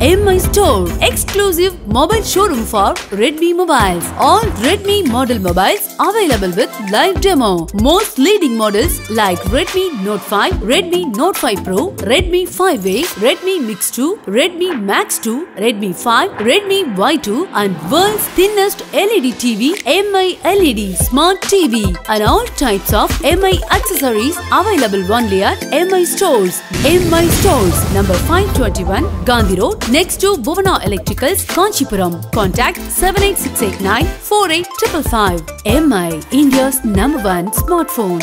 MI Store, exclusive mobile showroom for Redmi mobiles. All Redmi model mobiles available with live demo. Most leading models like Redmi Note 5, Redmi Note 5 Pro, Redmi 5A, Redmi Mix 2, Redmi Max 2, Redmi 5, Redmi Y2 and world's thinnest LED TV, MI LED Smart TV and all types of MI accessories available only at MI Stores. MI Stores, number 521, Gandhi Road, next to Bhuvana Electricals, Kanchipuram. Contact 78689 48555. MI, India's number one smartphone.